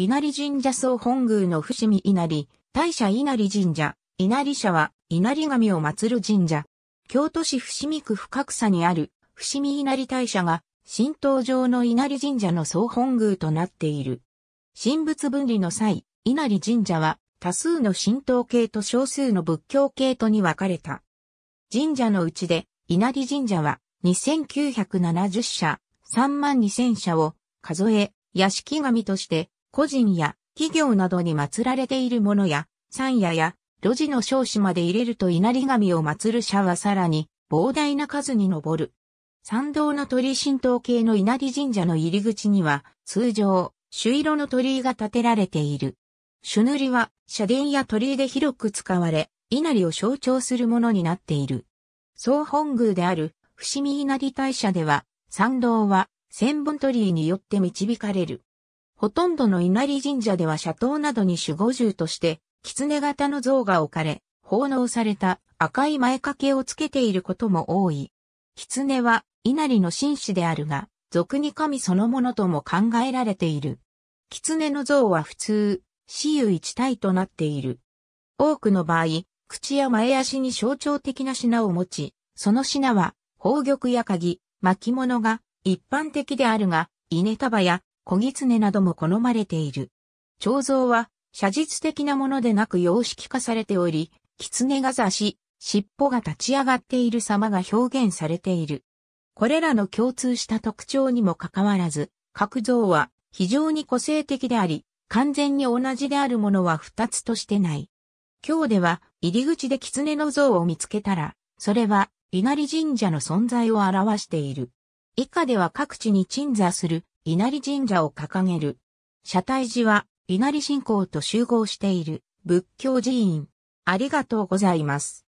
稲荷神社総本宮の伏見稲荷、大社稲荷神社、稲荷社は稲荷神を祀る神社。京都市伏見区深草にある伏見稲荷大社が神道上の稲荷神社の総本宮となっている。神仏分離の際、稲荷神社は多数の神道系と少数の仏教系とに分かれた。神社のうちで稲荷神社は2970社、3万2000社を数え、屋敷神として個人や企業などに祀られているものや、山野や路地の少子まで入れると稲荷神を祀る社はさらに膨大な数に上る。参道の鳥神道系の稲荷神社の入り口には通常、朱色の鳥居が建てられている。朱塗りは社殿や鳥居で広く使われ、稲荷を象徴するものになっている。総本宮である伏見稲荷大社では、参道は千本鳥居によって導かれる。ほとんどの稲荷神社では社頭などに守護獣として、狐型の像が置かれ、奉納された赤い前掛けをつけていることも多い。狐は稲荷の紳士であるが、俗に神そのものとも考えられている。狐の像は普通、死有一体となっている。多くの場合、口や前足に象徴的な品を持ち、その品は、宝玉や鍵、巻物が一般的であるが、稲束や小狐なども好まれている。彫像は写実的なものでなく様式化されており、狐が座し、尻尾が立ち上がっている様が表現されている。これらの共通した特徴にもかかわらず、各像は非常に個性的であり、完全に同じであるものは二つとしてない。今日では入り口で狐の像を見つけたら、それは稲荷神社の存在を表している。以下では各地に鎮座する稲荷神社を掲げる。社体寺は稲荷信仰と集合している仏教寺院。ありがとうございます。